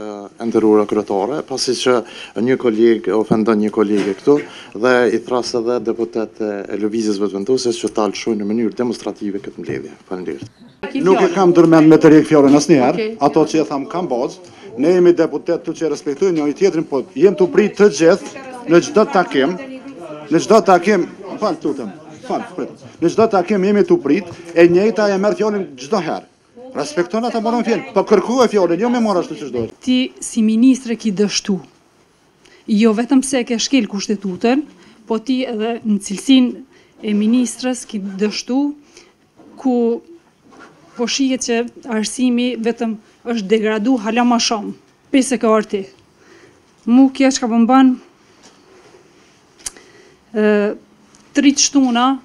E nderuara kryetare, pasi që një koleg e ofendon një kolege këtu dhe i thras edhe deputetët e Lëvizjes Vetëvendosjes që ta lëshojnë në mënyrë demonstrative këtë mbledhje. Faleminderit. Nuk e kam ndërmend me ta kthy fjalën asnjëherë, ato që i thom kam bazë. Ne jemi deputetë këtu që e respektojmë njëri tjetrin, po jem tu prit të gjithë në çdo takim, në çdo takim, fal, të lutem, fal, prit. Në çdo takim jemi tu prit, e njëjta e merr fjalën çdo herë. Respekto, ata morën fjalën, po kërkoje fjalën, jo me marr ashtu siç duhet. Ti si ministre ki dështu. Jo vetëm se e ke shkel kushtetutën, po ti edhe në cilësinë e ministres ki dështu, ku po shihet që arsimi vetëm është degradu hala ma shumë, prej se ke ardh ti. Mu kjo çka po m'ban kurreshtare,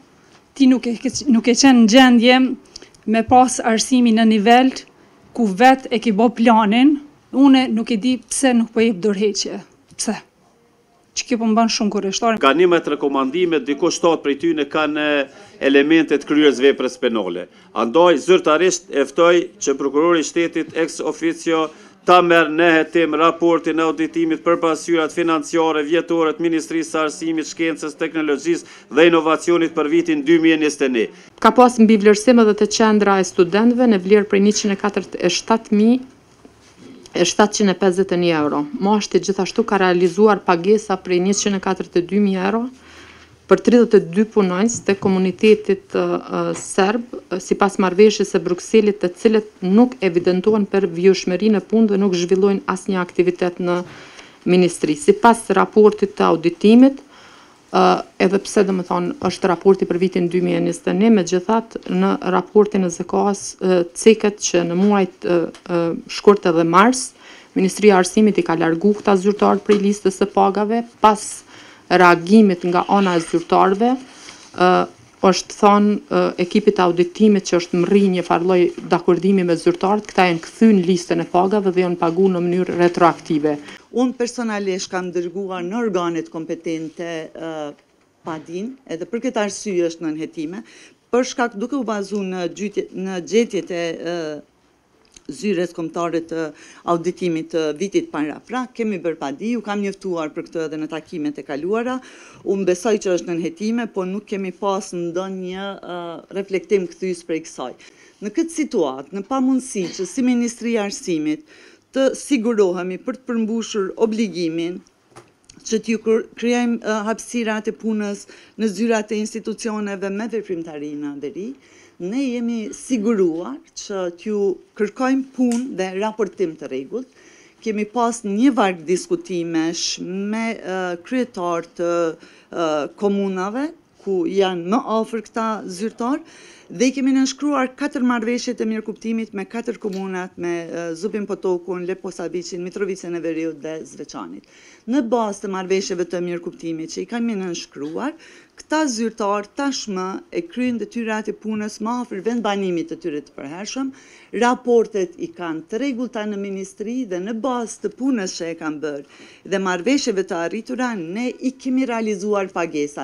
Ti nuk ke nuk ke qenë në gjendje me pas arsimi në nivel ku vet e ke bo planin, une nuk e di pse nuk po jep dorëheqje, pse? Qe kjo po m'ban shumë kurreshtare. Ka njëmbëdhjetë rekomandime, diku shtatë prej tyne kanë elemente të kryerjes veprës penale. Andaj zyrtarisht e ftoj që Prokurori i Shtetit ex officio ta merr në hetim raportin e auditimit për pasqyrat financiare vjetore të Ministrisë së Arsimit, Shkencës, Teknologjisë dhe Inovacionit për vitin dy mijë e njëzet e një. Ka pas mbivlerësim edhe te qendra e studentëve në vlerë prej njëqind e katërdhjetë e shtatë mijë e shtatëqind e pesëdhjetë e një euro. MASHTI gjithashtu ka realizuar pagesa prej njëqind e katërdhjetë e dy mijë euro për tridhjetë e dy punonjës të komunitetit serb, sipas marrëveshjes së Brukselit, të cilët nuk evidentohen për vijueshmëri në punë dhe nuk zhvillojnë asnjë aktivitet në ministri. Sipas raportit të auditimit, edhe pse domethënë është raporti për vitin dy mijë e njëzet e një, megjithatë në raportin e ZKA-së ceket që në muajt shkurt edhe mars, Ministria e Arsimit i ka largu këta zyrtarë prej listës së pagave pas reagimit nga ana e zyrtarëve, është thënë ekipit të auditimit që është mrri një farë lloj dakordimi me zyrtarët, këta janë kthy në listën e pagave dhe janë pagu në mënyrë retroaktive. Unë personalisht kam dërguar në organet kompetente padinë edhe për këtë arsye është nën hetime, për shkak duke u bazu në gjetjet në gjetjet e Zyrës Kombëtare të Auditimit të vitit paraprak. Kemi bërë padi, ju kam njoftuar për këtë edhe në takimet e kaluara. Unë besoj që është nën hetime, por nuk kemi pas ndonjë reflektim kthyes prej kësaj. Në këtë situatë, në pamundësi që si Ministri e Arsimit të sigurohemi për të përmbushur obligimin, që t'ju krijojmë hapësirat e punës në zyrat e institucioneve me veprimtari në veri, ne jemi siguruar që t'ju kërkojmë punë dhe raportim të rregullt. Kemi pas një varg diskutimesh me kryetarë të komunave ku janë më afër këta zyrtarë dhe i kemi nënshkruar katër marrëveshje të mirëkuptimit me katër komunat me Zubin Potokun, Leposaviqin, Mitrovicën e Veriut dhe Zveçanit. Në bazë të marrëveshjeve të mirëkuptimit që i kemi nënshkruar, këta zyrtarë tashmë e kryejnë detyrat e punës më afër vendbanimit të tyre të përhershëm, raportet i kanë të rregullta në ministri dhe në bazë të punës që e kanë bërë dhe marrëveshjeve të arritura ne i kemi realizuar pagesat.